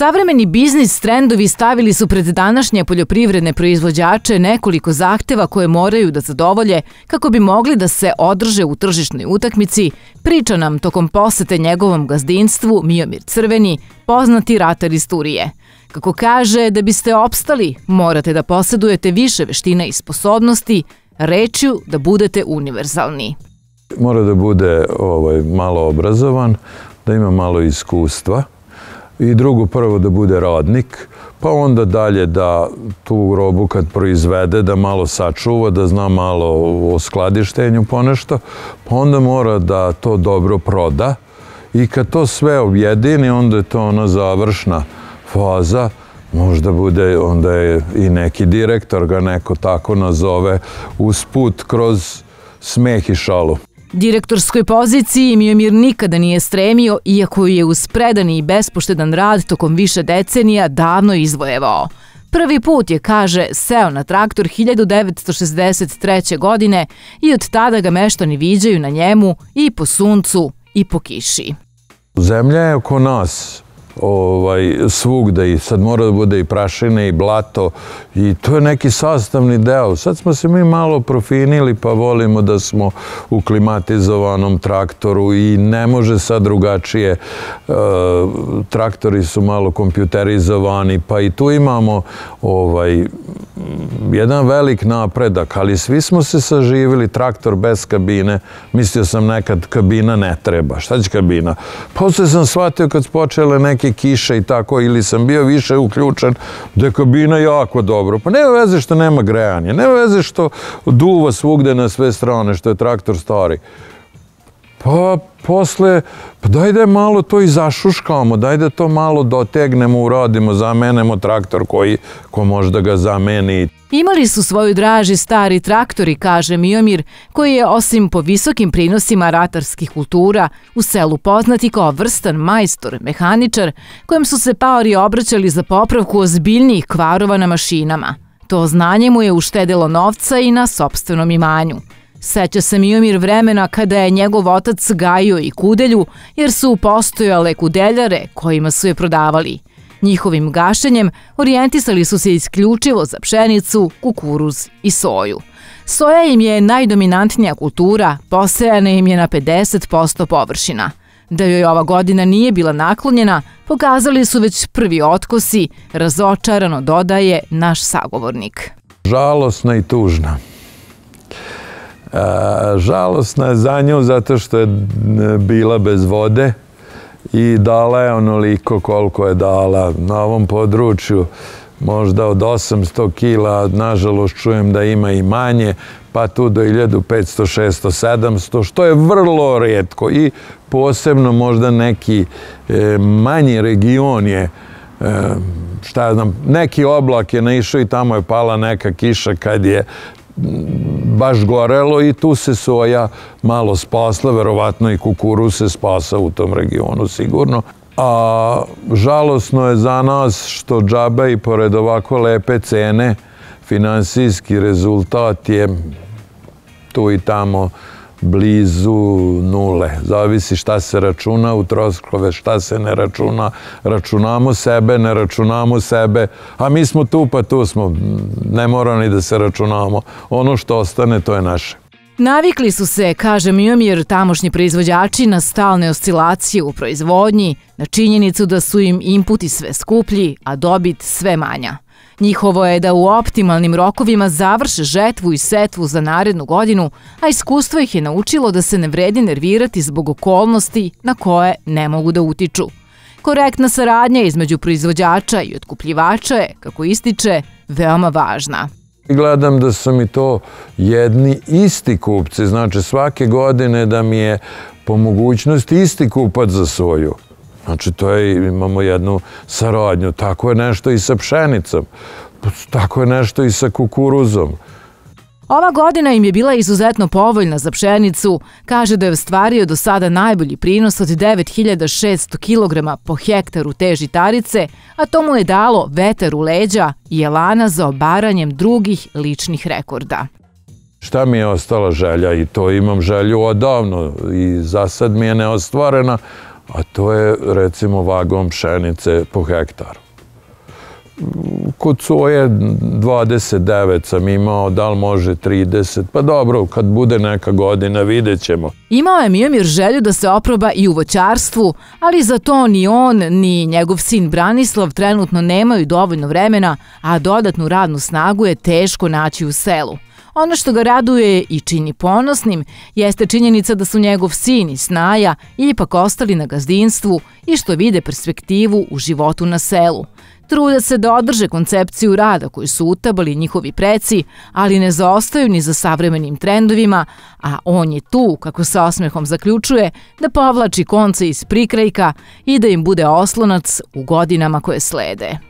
Savremeni biznis trendovi stavili su pred današnje poljoprivredne proizvođače nekoliko zahteva koje moraju da zadovolje kako bi mogli da se održe u tržišnoj utakmici, priča nam tokom posete njegovom gazdinstvu Mijomir Crveni, poznati ratar iz Turije. Kako kaže, da biste opstali, morate da posjedujete više veština i sposobnosti, rečju da budete univerzalni. Mora da bude ovaj, malo obrazovan, da ima malo iskustva, i drugo prvo da bude radnik, pa onda dalje da tu robu kad proizvede da malo sačuva, da zna malo o skladištenju ponešto, pa onda mora da to dobro proda i kad to sve objedini, onda je to ona završna faza, možda bude, onda je i neki direktor ga neko tako nazove, usput kroz smeh i šalu. Direktorskoj poziciji Miomir nikada nije stremio, iako je uz predani i bespoštedan rad tokom više decenija davno izvojevao. Prvi put je, kaže, seo na traktor 1963. godine i od tada ga meštani viđaju na njemu i po suncu i po kiši. Zemlja je oko nas, ovaj, svugde i sad mora da bude i prašine i blato i to je neki sastavni deo. Sad smo se mi malo profinili pa volimo da smo u klimatizovanom traktoru i ne može sad drugačije. E, traktori su malo kompjuterizovani pa i tu imamo ovaj, jedan velik napredak, ali svi smo se saživili traktor bez kabine. Mislio sam nekad kabina ne treba. Šta će kabina? Posle sam shvatio kad su počele neke kiše i tako, ili sam bio više uključen, da je kabina jako dobro. Pa nema veze što nema grejanje, nema veze što duva svugde na sve strane, što je traktor stari. Pa posle, pa dajde malo to i zašuškamo, dajde to malo dotegnemo, uradimo, zamenemo traktor koji ko može da ga zameni. Imali su svoju draži stari traktori, kaže Miomir, koji je osim po visokim prinosima ratarskih kultura u selu poznati kao vrstan majstor, mehaničar, kojem su se paori obraćali za popravku ozbiljnijih kvarova na mašinama. To znanje mu je uštedilo novca i na sobstvenom imanju. Seća se Miomir vremena kada je njegov otac gajio i kudelju, jer su postojale kudeljare kojima su je prodavali. Njihovim gašenjem orijentisali su se isključivo za pšenicu, kukuruz i soju. Soja im je najdominantnija kultura, posejana im je na 50% površina. Da joj ova godina nije bila naklonjena, pokazali su već prvi otkosi, razočarano dodaje naš sagovornik. Žalosna i tužna. Žalostna je za nju zato što je e, bila bez vode i dala je onoliko koliko je dala. Na ovom području možda od 800 kila, nažalost čujem da ima i manje, pa tu do 1500, 600, 700, što je vrlo redko i posebno možda neki e, manji region je, e, šta ja znam, neki oblak je naišao i tamo je pala neka kiša kad je baš gorelo i tu se soja malo spasla, verovatno i kukuru se spasa u tom regionu sigurno. A žalosno je za nas što džabe i pored ovako lepe cene, finansijski rezultat je tu i tamo blizu nule. Zavisi šta se računa u troskove, šta se ne računa. Računamo sebe, ne računamo sebe, a mi smo tu pa tu smo. Ne mora ni da se računamo. Ono što ostane, to je naše. Navikli su se, kaže Mijomir, tamošnji proizvođači na stalne oscilacije u proizvodnji, na činjenicu da su im inputi sve skuplji, a dobit sve manja. Njihovo je da u optimalnim rokovima završe žetvu i setvu za narednu godinu, a iskustvo ih je naučilo da se ne vredi nervirati zbog okolnosti na koje ne mogu da utiču. Korektna saradnja između proizvođača i otkupljivača je, kako ističe, veoma važna. Gledam da su mi to jedni isti kupci, znači svake godine da mi je po mogućnosti isti kupac za svoju. Znači, to je, imamo jednu saradnju. Tako je nešto i sa pšenicom. Tako je nešto i sa kukuruzom. Ova godina im je bila izuzetno povoljna za pšenicu. Kaže da je stvario do sada najbolji prinos od 9600 kg po hektaru te žitarice, a to mu je dalo veter u leđa i jelana za obaranjem drugih ličnih rekorda. Šta mi je ostala želja i to imam želju odavno i za sad mi je neostvarena, a to je recimo vagon pšenice po hektaru. Kod soje 29 sam imao, da li može 30, pa dobro, kad bude neka godina, vidjet ćemo. Imao je Mijomir želju da se oproba i u voćarstvu, ali za to ni on, ni njegov sin Branislav trenutno nemaju dovoljno vremena, a dodatnu radnu snagu je teško naći u selu. Ono što ga raduje i čini ponosnim jeste činjenica da su njegov sin i snaja ipak ostali na gazdinstvu i što vide perspektivu u životu na selu. Trude se da održe koncepciju rada koju su utabali njihovi preci, ali ne zaostaju ni za savremenim trendovima, a on je tu, kako se osmehom zaključuje, da povlači konce iz prikrajka i da im bude oslonac u godinama koje slede.